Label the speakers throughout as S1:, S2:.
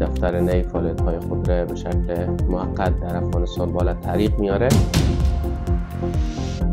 S1: دفتر نی فعالیت های خود را به شکل موقت در افغانستان بالا تعریق میاره
S2: you.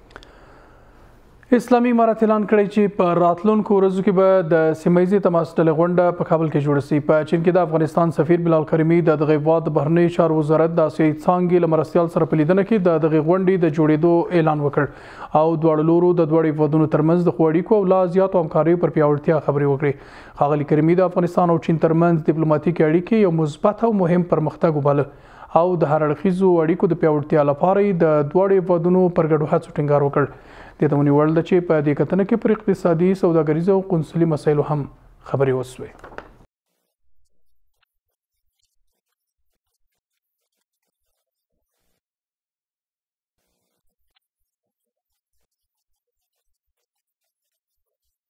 S2: اسلامي امارت اعلان کړی چې په راتلونکو ورځو کې به د سیمایزي تماس ډلې غونډه په کابل کې جوړه شي په چین کې د افغانستان سفیر بلال کریمي د دغه واد بهرنی چارو وزارت د اسیایي څانګې لمرستیال سره په لیدنه کې د دغه غونډې د جوړېدو اعلان وکړ او دواړو لورو د دوړې ودونو ترمنځ د خوړیکو او لا زیاتو همکاریو پر پیاوړتیا خبرې وکړې ښاغلي کریمي د افغانستان او چین ترمنځ ډیپلوماټیک اړیکې یو مثبت او مهم پرمختګ وباله او د هر اړخیزو اړیکو د پیاوړتیا لپاره یې د دواړو هېوادونو پر ګډو هڅو ټینګار وکړ. دې ته ونې وړ ده چې په دې کتنه کې پر اقتصادي، سوداګریزو او قونسلي مسایلو هم خبرې وسوې.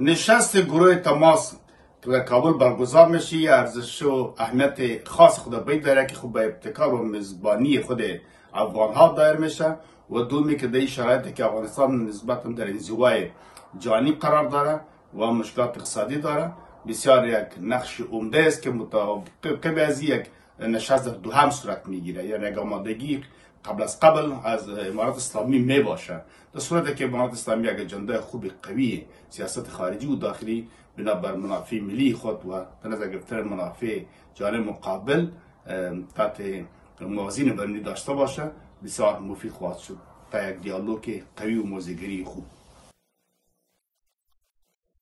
S3: نشست گروه تماس که در کابل برگزار میشه یه ارزش و اهمیت خاص خود باید داره که خوب به ابتکار و مزبانی خود افغان ها دایر میشه و دومی که در شرایطی که افغانستان نسبت در انزوای جانی قرار داره و مشکلات اقتصادی داره بسیار یک نقش عمده است که متوقع از یک نشست در دوهم صورت میگیره یا یک آمادگی قبل از قبل از امارات اسلامی می باشه در صورت که امارات اسلامی اگر جنده خوب قوی سیاست خارجی و داخلی بنا بر منافع ملی خود و به نظر گرفتن منافع جانب مقابل تحت موازین برنی داشته باشه بسیار مفید خواهد شد تا یک دیالوگ قوی و موزگری خوب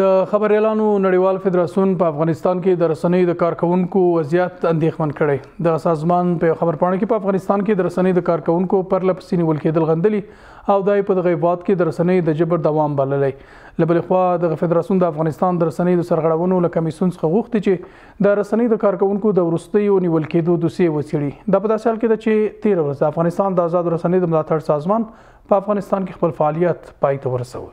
S2: د خبريالانو نړیوال فدراسیون په افغانستان کې د رسنۍ د کارکونکو وضعیت اندېښمن کړي د سازمان په خبرپاڼه کې په افغانستان کې د رسنۍ د کارکونکو پر لپسې نیول کېدل غندلي او دای په دغه باد کې د رسنۍ د جبر دوام بللی لبل خو د فدراسیون د افغانستان د رسنۍ د سرغړونو له کمیسون څخه غوښتي چې د رسنۍ د کارکونکو د وروستیو نیول کېدو دوسیې وڅېړي. دا په داسې حال کې ده چې تېره ورځ د افغانستان د ازادو رسنیو د ملاتړ سازمان په افغانستان کې خپل فعالیت پای ته ورسوه.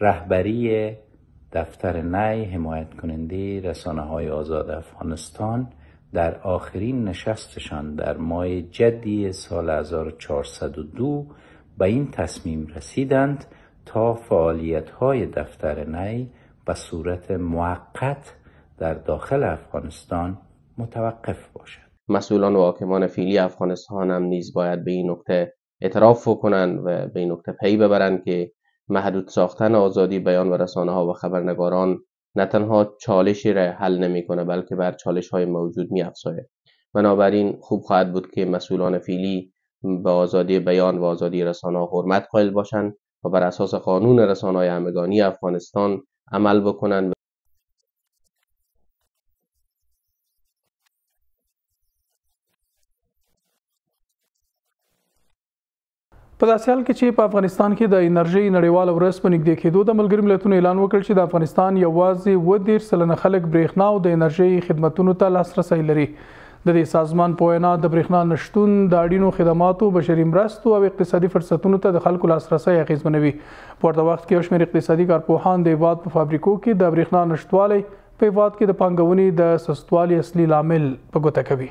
S4: رهبری دفتر نی حمایت کننده رسانه های آزاد افغانستان در آخرین نشستشان در ماه جدی سال 1402 به این تصمیم رسیدند تا فعالیت های دفتر نی به صورت موقت در داخل افغانستان متوقف باشد
S1: مسئولان و حاکمان فیلی افغانستان هم نیز باید به این نکته اعتراف کنند و به این نکته پی ببرند که محدود ساختن آزادی بیان و رسانه ها و خبرنگاران نه تنها چالشی را حل نمیکنه بلکه بر چالش های موجود می افزاید بنابراین خوب خواهد بود که مسئولان فیلی به آزادی بیان و آزادی رسانه ها حرمت قائل باشند و بر اساس قانون رسانه های همگانی افغانستان عمل بکنند
S2: په داسې حال کې چې په افغانستان کې د انرژي نړیوال ورځ په نږدې کېدو د ملګري ملتونو اعلان وکړ چې د افغانستان یوازې و دیر سلنه خلک برېښنا او د انرژي خدماتو ته لاسرسي لري د دې سازمان په وینا د برېښنا نشتون د اړینو خدماتو، بشري مرستو او اقتصادي فرصتونو ته د خلکو لاسرسی اغېزمنوي. په ورته وخت کې یو شمېر اقتصادي کارپوهان د هېواد په فابریکو کې د برېښنا نشتوالی په هېواد کې د پانګونې د سستوالي اصلي لامل په ګوته کوي.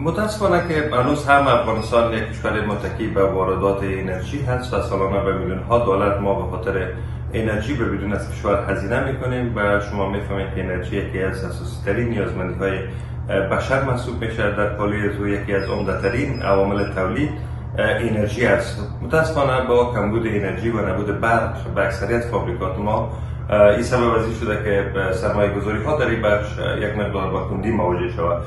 S5: متاسفانه که هنوز هم افغانستان یک کشور متکی به واردات انرژی هست و سالانه به میلیون ها دلار ما به خاطر انرژی به بدون از کشور هزینه میکنیم و شما میفهمید که انرژی یکی از اساسی ترین نیازمندی های بشر محسوب میشه در پالی از یکی از عمده ترین عوامل تولید انرژی است متاسفانه با کمبود انرژی و نبود برق به اکثریت فابریکات ما این سبب از این شده که سرمایه گذاری ها در این بخش یک مقدار با کندی مواجه شود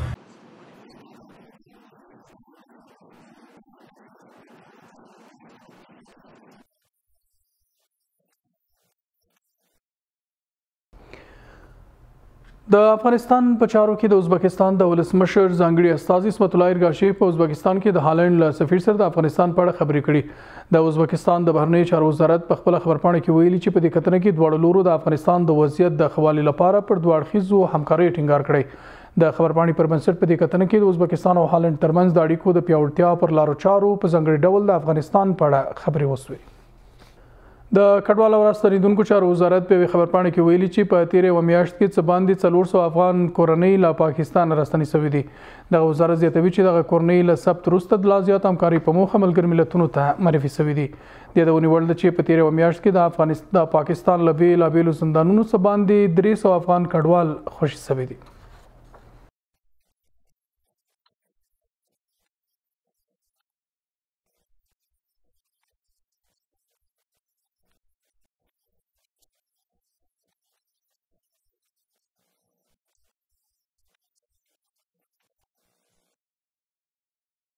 S5: د افغانستان په چارو کې د ازبکستان د ولسمشر ځانګړي استاذ اسمت الله ارګاشي په ازبکستان کې د هالند له سفیر سره د افغانستان په اړه خبرې کړې د ازبکستان د بهرنیو چارو وزارت په خپل خبرپاڼه کې ویلي چې په دې کتنه کې دواړو لورو د افغانستان د وضعیت د خوالي لپاره پر دوه اړخیزو همکاریو ټینګار کړی د خبرپاڼې پر بنسټ په دې کتنه کې د ازبکستان او هالند ترمنځ د اړیکو د پیاوړتیا پر لارو چارو په ځنګړي ډول د افغانستان په اړه خبرې وسوې د کډوال او راستنیدونکو چارو وزارت په خبرپاڼه کې ویلي چې په تیرې و میاشت کې څه باندې 300 افغان کورنۍ له پاکستان راستنې شوې دي د وزارت زیاتوي چې دغه کورنۍ له ثبت وروسته د لازیات همکاري په موخه ملګر ملتونو ته معرفي شوې دي د یادونې وړ ده چې په تیر یو میاشت کې د افغانستان د پاکستان له بیلابیلو زندانونو څخه باندې 300 افغان کډوال خوشي شوي دي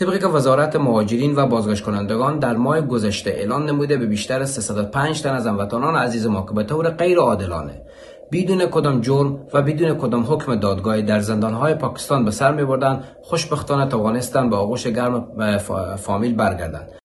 S6: که وزارت مهاجرین و بازگشت کنندگان در ماه گذشته اعلان نموده به بیشتر 305 تن از هموطنان عزیز ما که به طور غیر عادلانه بدون کدام جرم و بدون کدام حکم دادگاهی در زندانهای پاکستان به سر میبردند خوشبختانه توانستند به آغوش گرم فامیل برگردند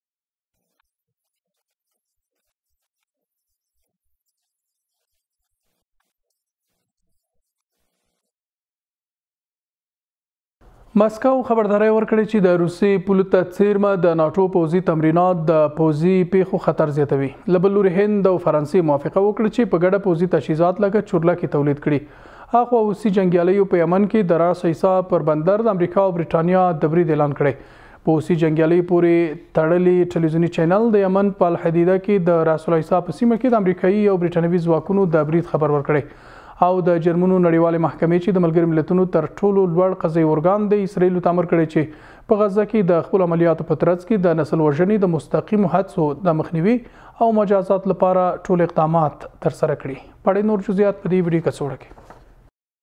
S2: مسکو خبرداري ورکړې چې د روسي پولو ته څیرمه د ناتو پوځي تمرینات د پوځي پیښو خطر زیاتوي لبل لوري هند او فرانسې موافقه وکړه چې په ګډه پوځي تجهیزات لکه چورلکې تولید کړي اخو اوسي جنگیالیو په یمن کې د راس عیسی پر بندر د امریکا او بریټانیا د برید اعلان کړي په اوسي جنګیالیو پورې تړلي ټلویزیوني چینل د یمن په الحدیده کې د راس العیسا په سیمه کې د امریکایي او بریټانوي ځواکونو د برید خبر ورکړی او د جرمونو نړیوالې محکمې چې د ملګرو ملتونو تر ټولو لوړ قضایي ارګان دی اسراییلو ته امر کړی چې په غزه کې د خپل عملیاتو په ترڅ کې د نسل وژنې د مستقیمو هڅو د مخنیوي او مجازات لپاره ټول اقدامات ترسره کړي په اړه نور جزئیات په دې ویډیو کڅوړه کې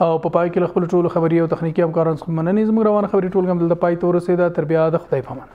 S2: او په پا پای کې خپل ټولو خبري او تخنیکی همکارانو څخه مننه زموږ روان خبري ټول کوم دلته پای تور رسیدا تر بیا د خدای په امان